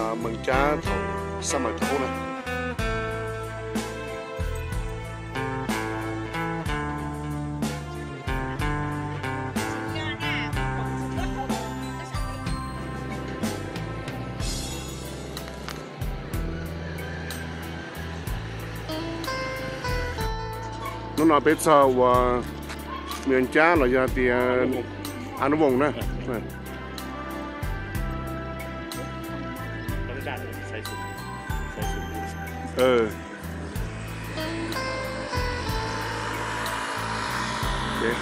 啊孟加同三文通呢。nó là bây giờ miền cha là giờ thì anh vùng nè. Dạ. ừ Đến.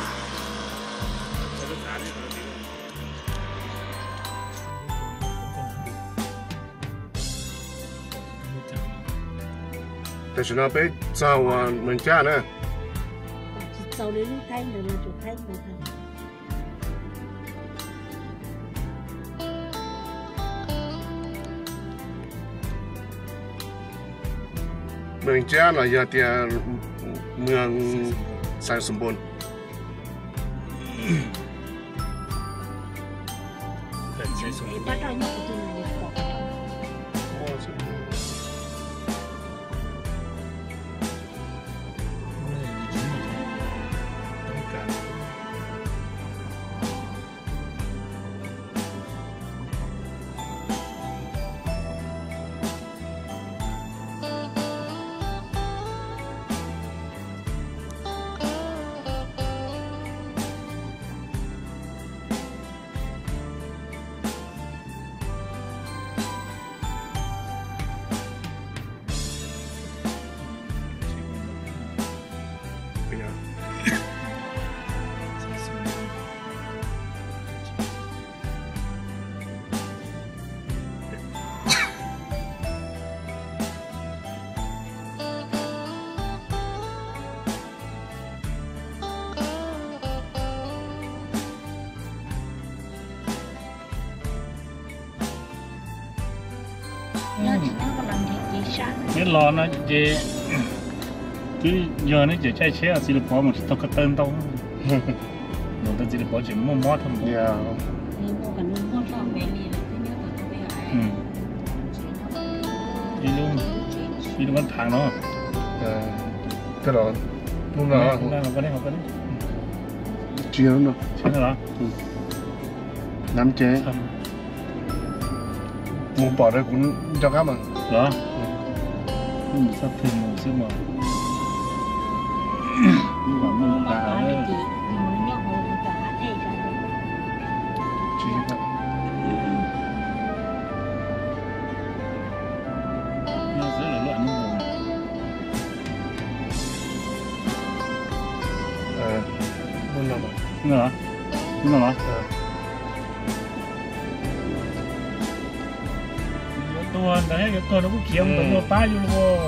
Thế chúng ta biết sao à, mình cha nữa. Sau đến thanh là chủ thanh mà thằng. ងចានរយៈទីเมือง39 lo nó dễ. Cứ giờ nó dễ chạy xe à, xí được bỏ một tao cắt tên tao nó tao chỉ được bỏ chỉ mua mót thôi. Mà yeah. ừ. đi luôn. Đi luôn thẳng nó cái đó luôn là luôn là cái này cái này. Chuyện đó chuyện đó nắm chế. Mua bỏ đây cũng cho cá bạn. Đó không sắp thêm màu xíu màu nhưng mà mình đã ở Ngờ Ngờ Ngờ tuần đấy cái tuần nó cũng kiếm tuần nó phá vô luôn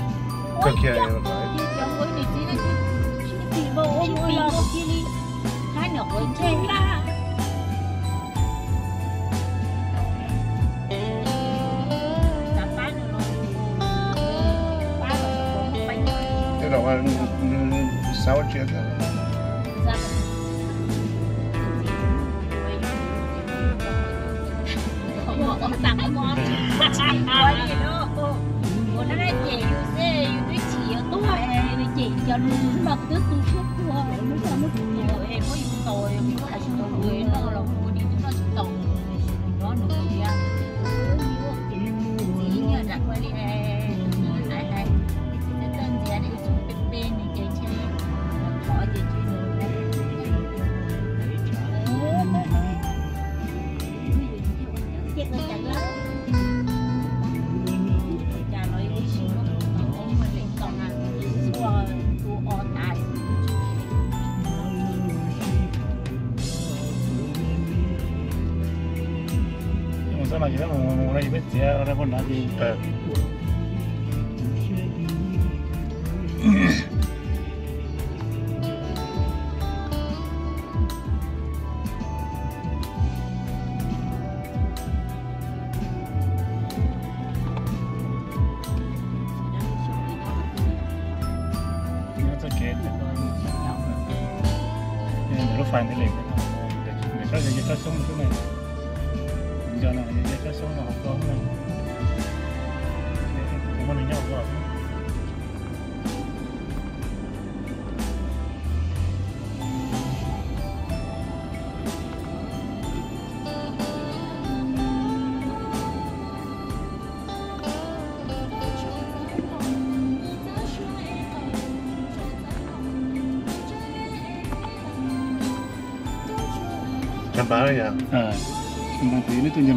как я ее знаю. chị subscribe cho chị Ghiền Mì Gõ Để không bỏ lỡ những video hấp dẫn giờ mà cứ tu trước thôi lúc nào lúc rồi em có yêu tôi có là chúng tôi không nghĩ nó là đi chúng nó chúng tôi đó nữa. Phải biết gì ra con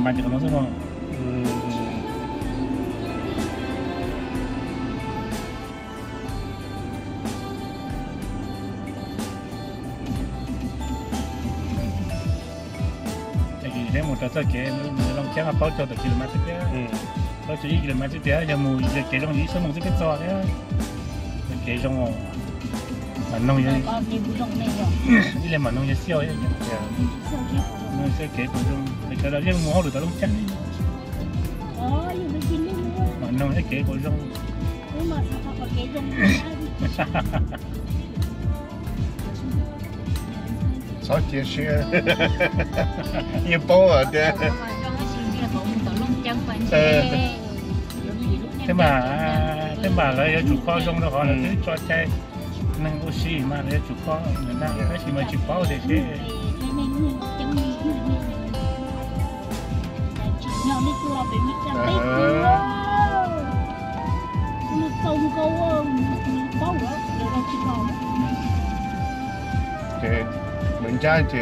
mặt cho nó xong rồi ừ tại vì nếu một trò chơi nó long chém bao cho từ km ừ. Bao cho km theo giờ mùi giờ kể trong ý số một cái trò đấy kể trong ngõ mà nông như con đi lên mà nông như siêu ấy nó sẽ kể của trong thì cái đó riêng mua được tao lúc chắc. Ồ, nhưng mà chín lên nữa. mà nông sẽ kể của trong Nhưng mà sao họ có cái rong sáu chia sẻ. Như bố à thế thế mà thế mà lấy chủ kho trong đó họ là cái cho chạy năng oxy mà lấy chủ kho người ta cái gì mà chủ kho thì thế nó công câu câu đó để nó chỉ còn Thế mình cha thì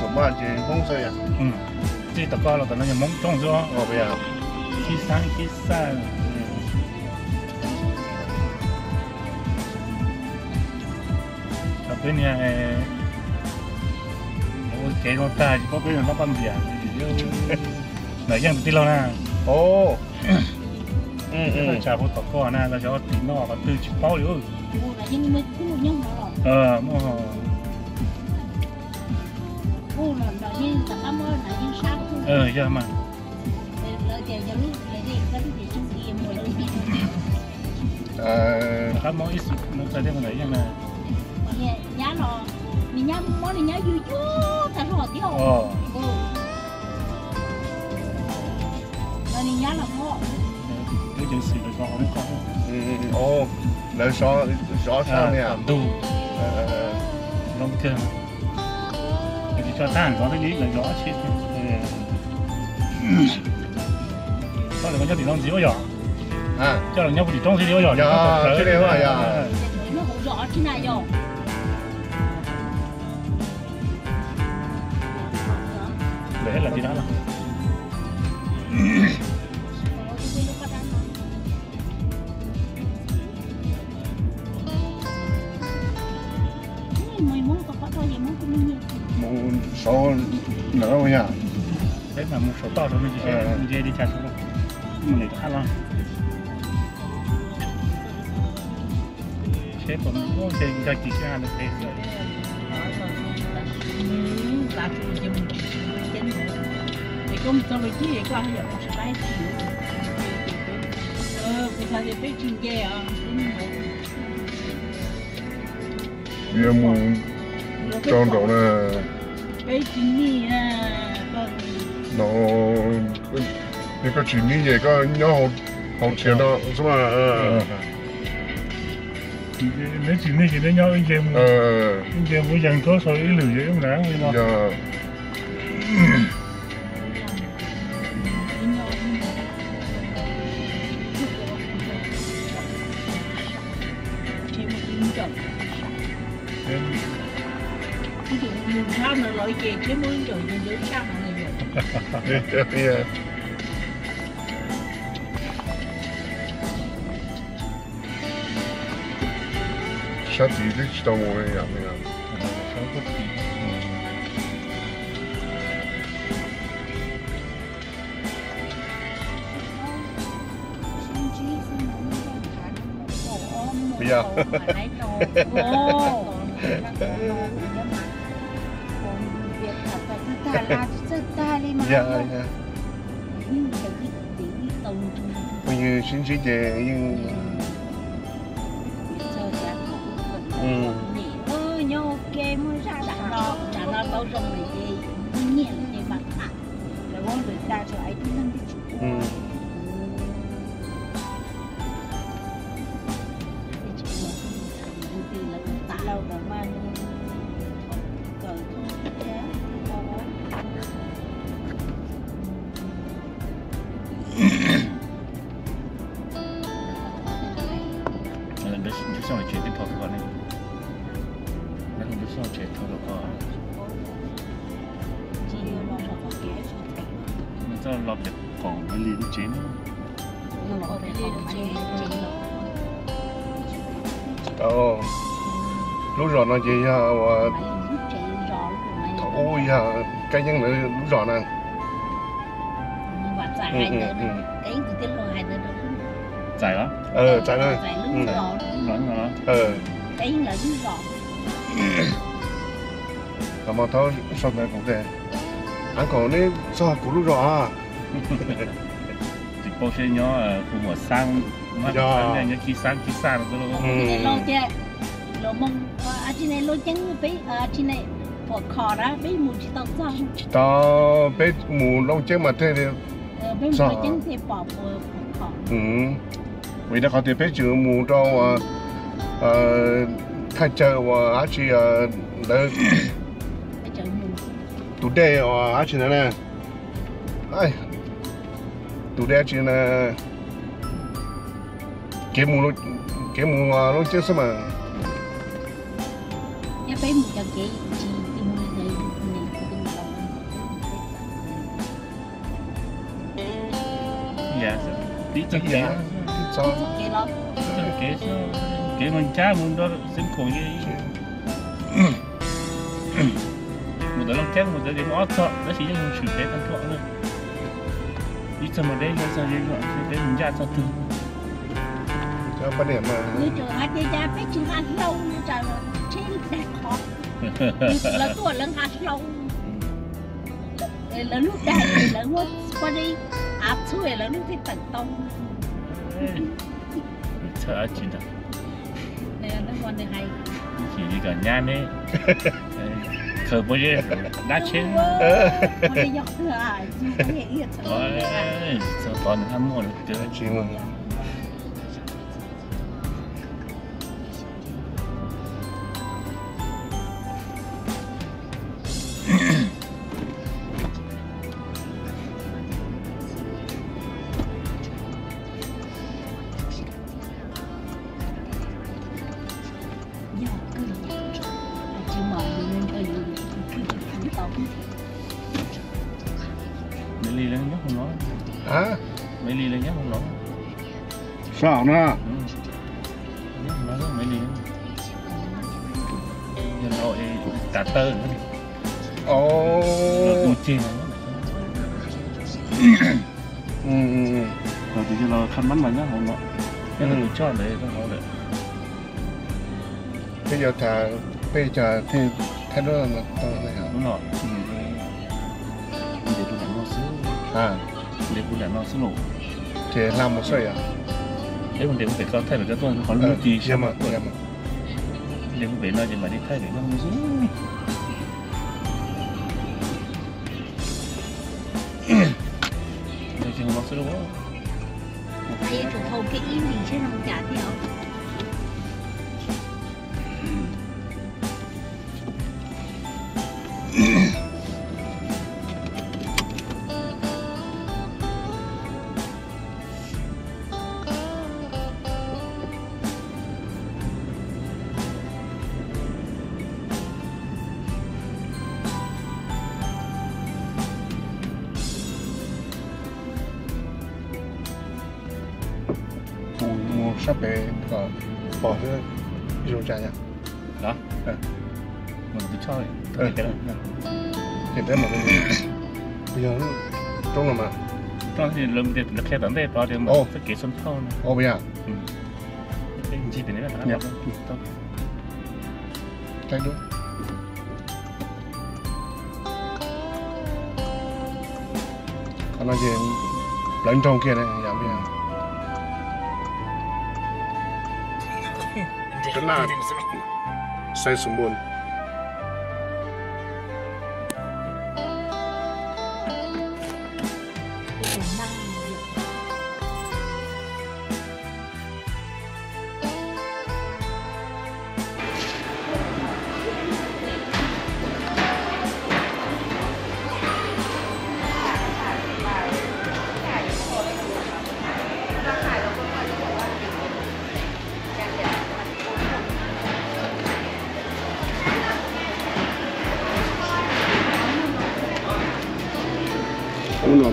số ba thì không sao à ừ Chỉ tập coi là tao nói mong trong gió. ờ bây giờ khi sáng khi sáng Tập bên nhà cái kể nó ta chỉ có cái nó băm bìa nãy giờ tí lâu nè ồ ừ ừ. nó chả có tao coi nè nó cho tí nó và từ chỉ bao liu mua là nhưng mà cứ một nhân đó ờ mà mua là là nhưng là cảm ơn là nhưng sao cũng ờ giờ mà. Lợi tiền cho lúc lấy đi cái gì chung kia mua lấy đi ờ. Các món ít nó sẽ đem cái này nhà nhà nó mình nhà món này nhà vui chú ta rõ tiêu ờ. Ừ nó đi nhà là mua cái chuyện gì là có không? Có ồ lấy số số sao nè? đủ. Ờ long cơ thì cho tan rõ cái lý là rõ chết có là có nhất thì long dữ rồi. À. Cho là nhau thì trong thì dữ rồi Dạ, cái này mà, dạ. nó cũng rõ thế này rồi. Để là gì đó là một số nữa giờ thế mà một số to rồi mình chỉ Ờ. mình dễ đi chặt xuống mình để khá lắm thế còn có thể ra kỳ ra được thế rồi là cho mình thì cũng cho mình chỉ qua giờ một cái ờ bây giờ thì phải chuyên gia à giờ một trong đó là phải chuyên nghiệp à còn nó cái cái chuyện như vậy có nhớ học học tiền đó是吧呃 nếu chỉ nên chỉ đến nhau anh em ờ anh em mới dành có số ý lử dễ không đáng yeah. Şat yedik işte ama oraya yapmayalım. Yeah. dạ dạ. Bây giờ xin xin về nhưng ừ. Nhỉ ơi mới ra đã nó đã nó bao trong này gì nhẹ người ta cho ấy thì năng đi gì à và chạy mày ôi à cái nhân nữa lúc rồi nè. Mà chạy ừ ừ nữa ừ. cái cái cái đó. Dài lắm ờ chạy chạy Ừ. rõ Nói nó ờ. Cái là lúc rõ và mà thôi sau này cũng thế anh còn đấy sao cũng lúc rồi. À Thì bố sẽ nhớ phụ mùa sang Mà Dạ. nhớ khi sang khi sang rồi Ừ. này chứ lô mông. À trên này lô chân bé à trên này bỏ cỏ đó bé mù chỉ tao xong tao biết mù lông chết mà thế thì bé Sao? mù chân thì bỏ bỏ cỏ ừ. Vì nó có thể biết chữ mù đâu à ờ thay chờ và á chỉ ờ đỡ. Cái chợ mù. Tụ đề và á chỉ này ai. Tụ đề chỉ là cái mù lông cái mù à lông chết sao mà mù cho cái chỉ cái mù này này cái mù Dạ Tí chắc dạ. dạ sao cái đó Kế Kế mình cha mình đó Xin khổ như Một đứa lòng chắc một đứa cái ngõ thọ. Đó chỉ là chủ tế tăng thọ thôi. Đi cho mà đây Sao đây gọi Đây mình ra cho thương cho vấn đề mà như trường hát đi ra bé chừng hát lâu như trời rồi trên đẹp khó là tuổi lần hát lâu là lúc đây là lúc qua đi. Áp xuôi là lúc thì tận tông Sợ chị đó này là được hay. Chỉ đi cả nhan ấy Khờ bố à chứ hề yên Ôi Sao toàn hâm mộ được cơ chỉ mà sao nữa. Ơi Cả tơ nữa ồ. Chê nó ừ. Ừ Rồi thì nó khăn bắn mà nhá không nó Nên là tôi cho đấy nó đấy bây giờ thà bây giờ thì thay đổi là tao này hả? Đúng rồi. Ừ. Để tôi làm nó xứ à. Để tôi làm nó xứ nổ. Thì làm một sợi à Thế mà tôi phải có thay đổi cái tôi có ờ lưu gì nhưng mà tôi nhưng mà tôi phải nói gì mà đi thay đổi nó Đây chứ không nó xứ đâu tại chủ thầu cái ý mình sẽ làm trả theo phụ sắp về có bỏ cái dùng trả nhá. Đó. Ờ. Mà tôi cho Ờ. Cái đấy mà bây giờ nó trong là mà Đó thì lưng thì lực theo tấn đây Đó thì mà Ồ. phải kể sân thâu này. Ô bây giờ. Chỉ bên này là Dạ. tốt. Trái đuôi Còn nó gì Lớn trong kia này giảm đi à Rất là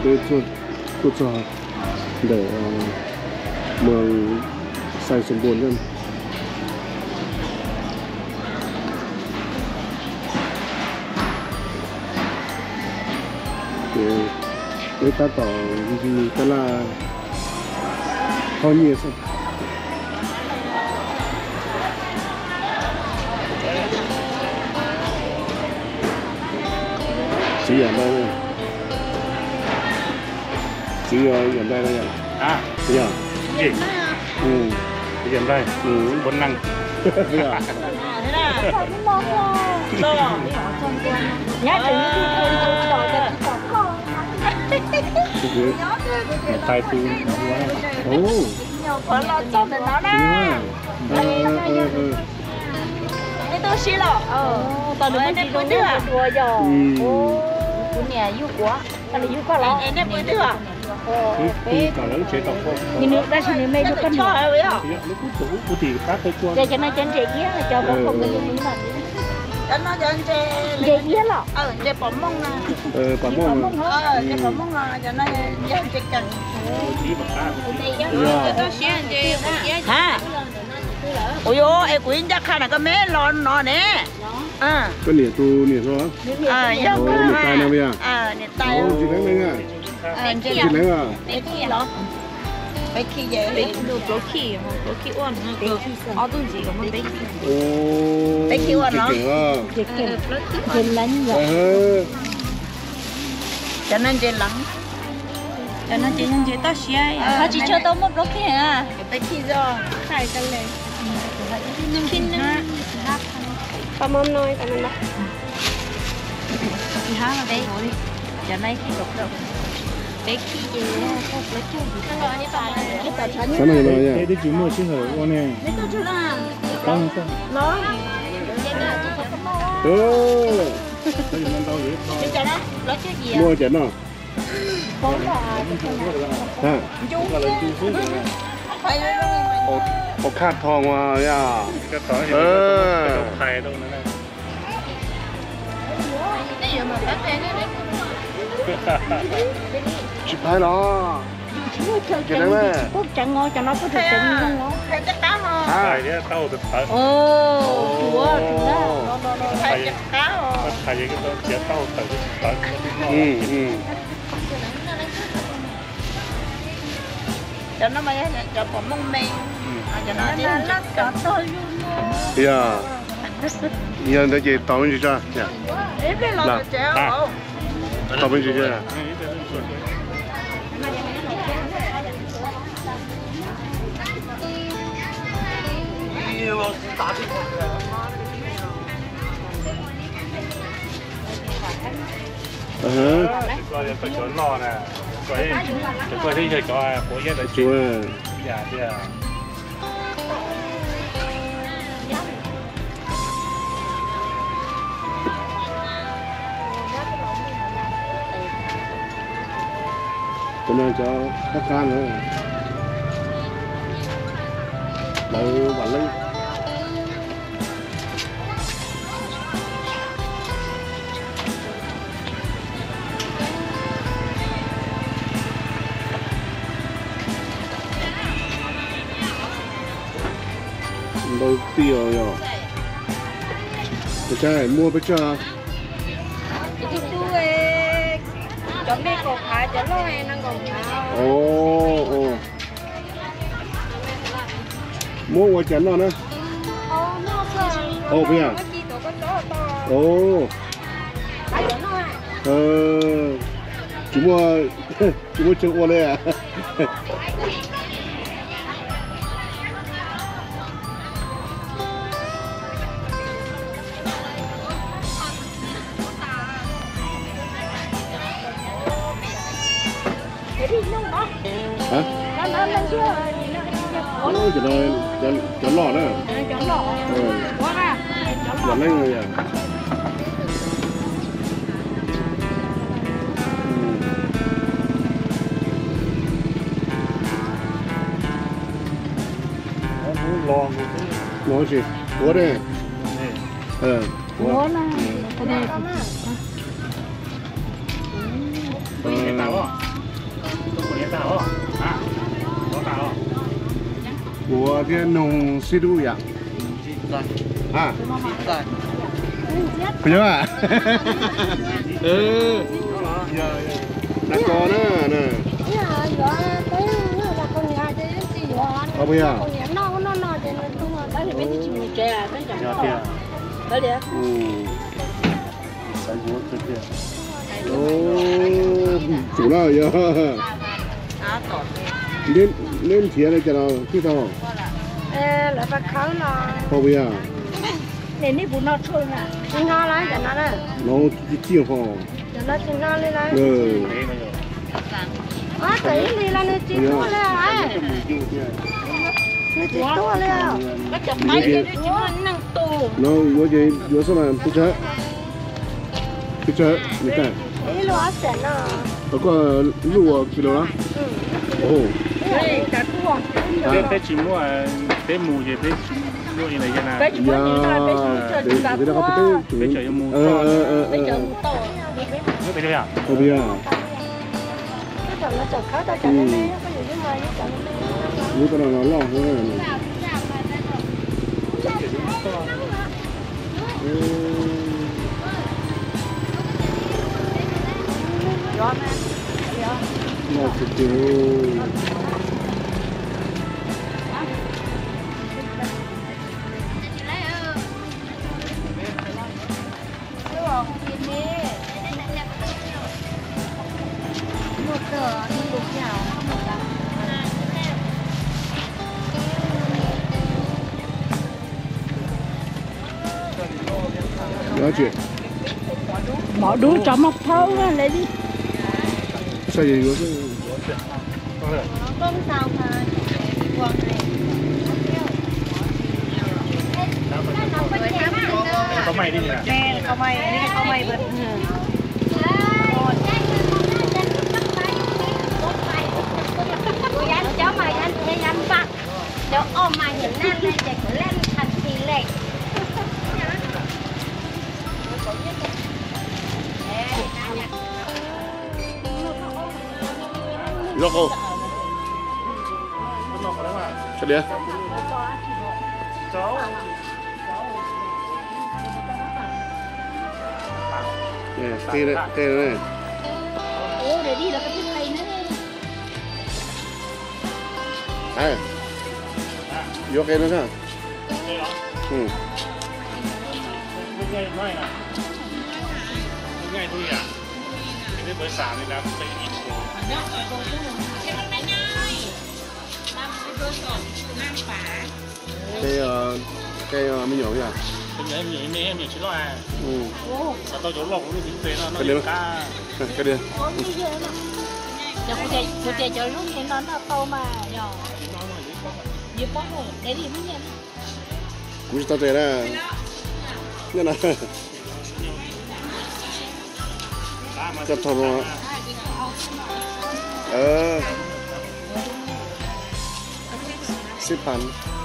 Tôi cho tôi cho để mường xay sum buồn lên. Thì ta tỏ gì cái là khó nhiều sao chỉ ở đây thôi. chỉ ở ở đây đây à bây giờ gì ừ. Giờ đây ừ. bốn năng. Bây giờ nhá chừng như tôi tôi đòi cho chị có con cái gì một tay tu ồ. có lo cho để nó đó ờ ờ ờ Ini tu sih lo. Oh, tao được mấy pun nữa. Dua giờ. ừ. Pun nhà yêu quá. Tao yêu quá. Lo. Ini pun nữa. Cứ cứ cả lớn chế tộc không Ini nước ra sini mấy đứa con nhỏ. thì lúc tủ thì khác tới chuông cho nó chân trẻ kia cho bố không có dùng mà. cho nó cho anh chê Để kia lo. ờ bỏ mông ờ ờ chê bỏ mông nè cho nó cho chê cần. Chê hả? Ôi yo ai quý chắc khả là cái mé lon nó nè. À có nỉa tu nỉa thôi à giống nỉa tai nào bây giờ? À nè tay ồ chị lấy mấy à chị à kia đó bé kia vậy mà lỗ khi ổn nó được. Ở tuần gì à nó? chị kìa Thì cái cái lánh rồi. ờ cho nên chê lắng cho nên chê nhân chê tao xé Họ chỉ cho tao một khi à. kia rồi Xài cái này. khi nó Tao mong nói tao nói. Thì há mà bé. Giờ này khi đọc đâu. Cái cái này rồi thế nhỉ đi chúng mua chứ hở con này Lấy tao không không Nó. ồ cái gì nó đâu vậy chê mua chén nào Có là hả ồ ồ khát thòng à ya cái tỏi thì Ờ. cái đâu nữa này Bây giờ mà bắt thế này chụp hai nó cái đấy mẹ. Quốc chẳng ngon cho nó có thể chân ngon ngon. Thấy chắc cá không? à thai đấy tao được thai Ồ, chúa, chúa đó. Thấy chắc cá nó thai cái tao chế tao tự tao ừ ừ Cho nó mới cho bỏ mông men À, Cho nó đi Nó có tôi luôn. ya giờ để chị tao bên chị cho nha Em đi lo Là. cho chéo không? tao bên chị cho nè ờ hả coi cái chỗ lò nè coi coi thấy chơi coi của gia đình chúa dạ thì à cho nên cho các can nữa. Đậu bản linh đâu tiêu rồi. Cái trái mua bây giờ Chị chú ơi, khá cho. Nó hay năng cổ khá. ồ ồ. Mua qua chén nào nữa? Ồ, bây giờ. Ồ. Ờ. Chú mua chú mua chân qua đây à? trời ơi chó chó lọ đó Chó lỏ. ờ Quá ra. Dẫn lên rồi à lo nói gì của đây ờ Nó. Cái này. Của cái nông sĩ đu à à phải nhớ à? Ừ. Đã có nữa nè. Ờ, bây giờ? Giờ thì ừ Sai bố trước kia ô chủ nào giờ á tỏ lên lên thiệt này cho nào khi sao là bác kháo là không bây giờ. Nên đi bún nó trôi nè chính nó lá cho nó nè nó chỉ chiều không cho nó chính nó lên lá ừ. À tí đi là nó chỉ tua lên à nó chỉ tua lên à nó chụp máy cho nó chỉ nó năng tù. Nó có gì? Có số là cái chết cái chết đi lo sẽ nó. Nó có lúa kilo đó ồ. Đây cả tua Thế thế chỉ mua thế mù thế mua gì này cho nào cái chỉ muốn đi là cái chỉ để chờ cả để nó có tua cái Thế trời mù ờ ờ ờ bây giờ ờ. một tổ Thế bây giờ à? không bây giờ cái thằng nó chờ khá ta chờ nó đi cái gì chứ mà nó chờ nó đi cái nào nó lỏng hơn này nó chỉ chịu một cho một thâu ra lấy đi. Sao gì có cái con sao mà. Quần này. Có mày đi nhỉ? nè. Không mày nè không mày bật cháu mày anh thấy anh vặt Nếu ôm mày hiện lên lên chạy lên thành thì lệ đấy sao đi. Cháu nè tê này tê Ủa để đi là cái thứ này nữa. À vô cái nữa sao Đây đó ừ. Lúc ngay nói nè Lúc Thế bởi sáng thì làm phải ít của cái ờ, cái ờ, mình nhỏ kìa Bây giờ em nhiều em em nhiều chứ lo à. Ừ. Sao tôi chỗ lọc nó tính tế nó nó Cái đấy ca cái đi gì mà? Giờ cô chạy, cô chạy cho lúc thì nó nó to mà Giờ Dịp bóng rồi, để đi mới nhận? Cũng tao tê ra nghe nào Chấp thọ rồi. ờ xếp bàn Để để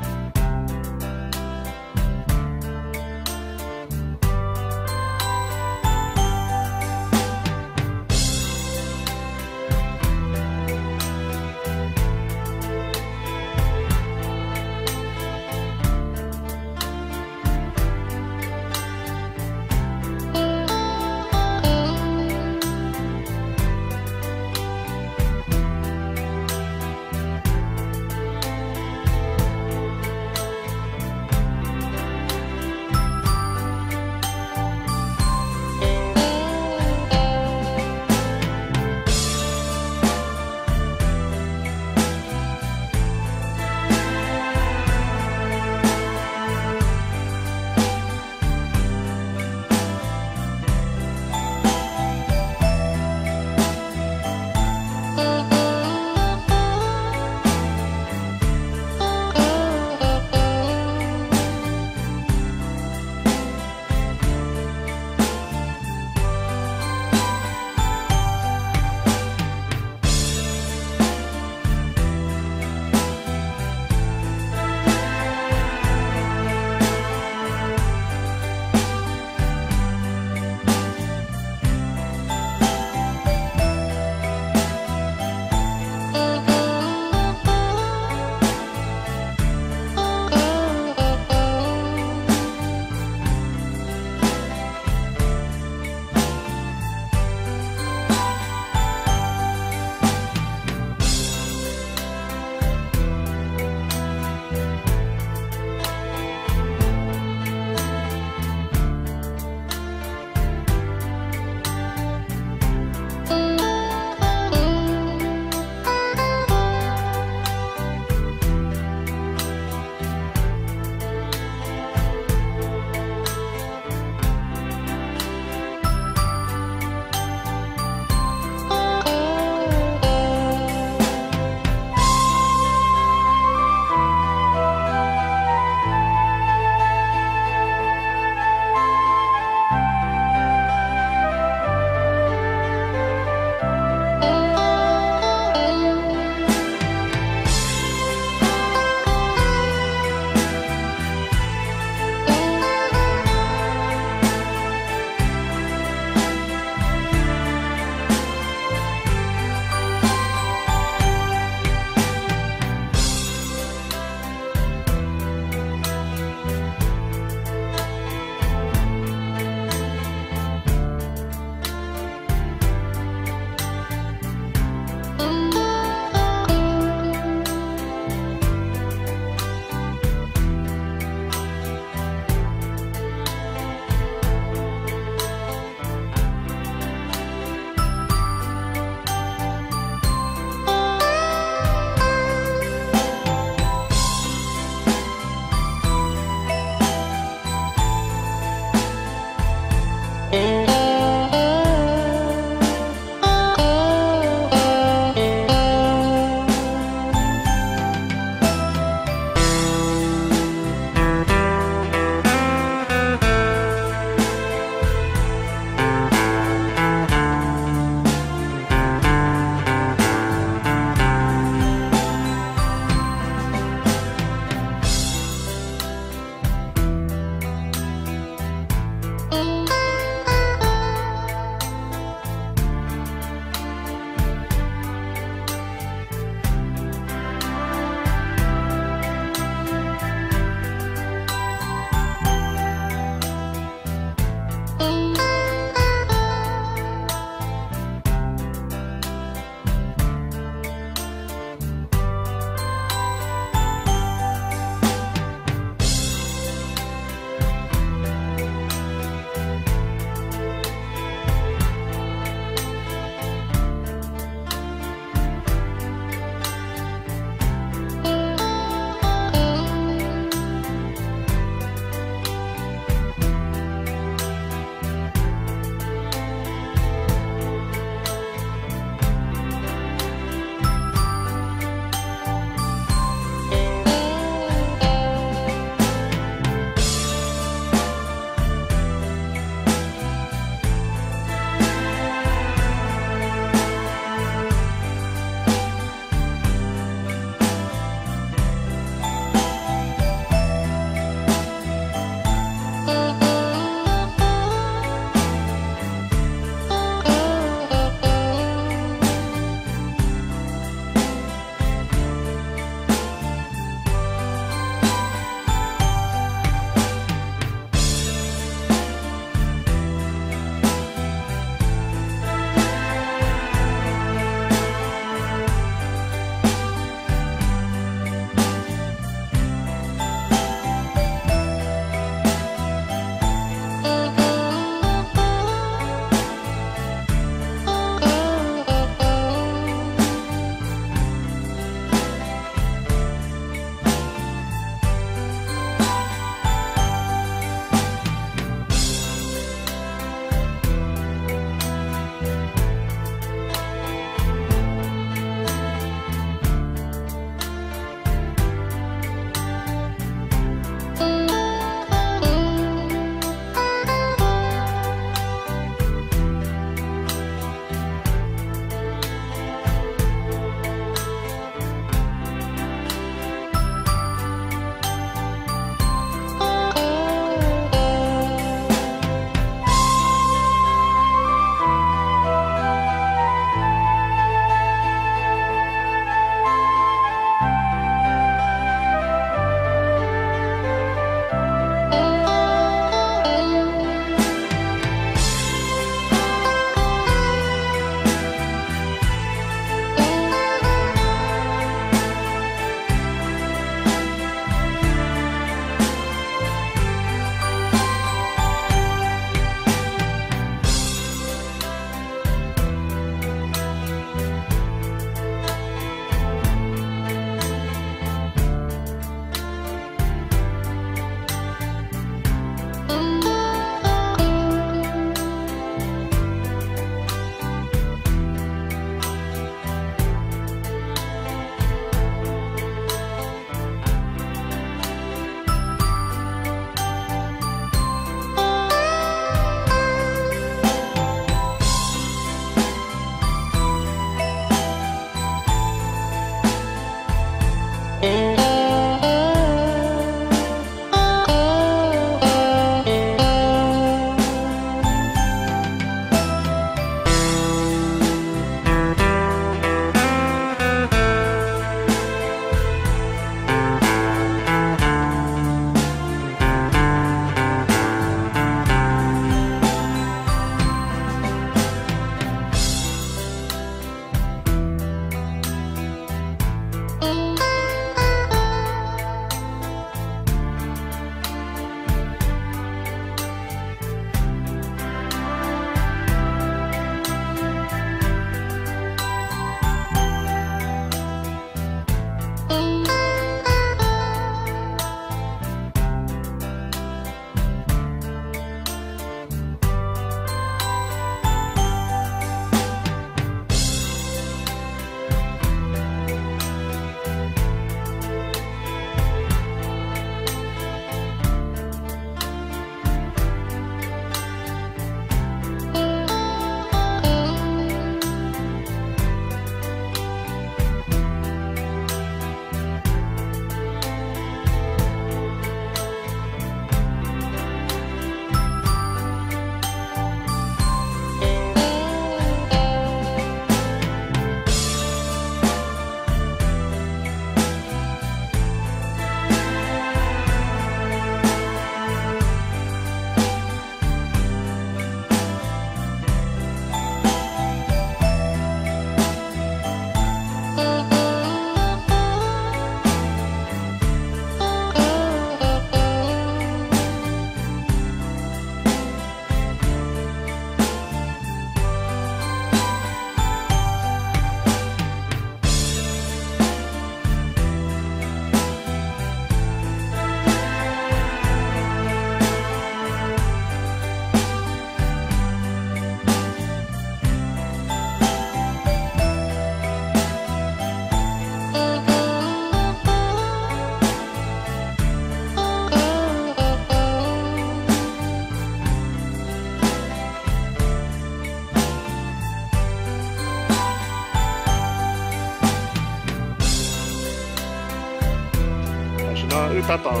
ta tàu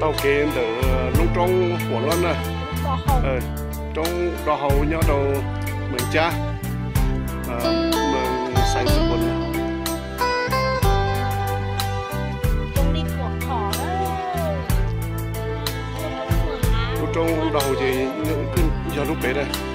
tàu kê từ lúc trong của nó nè ờ trong đó hầu nhau đầu mình cha. Ờ mình sự bún lúc trong đầu thì những cái giờ lúc bé đây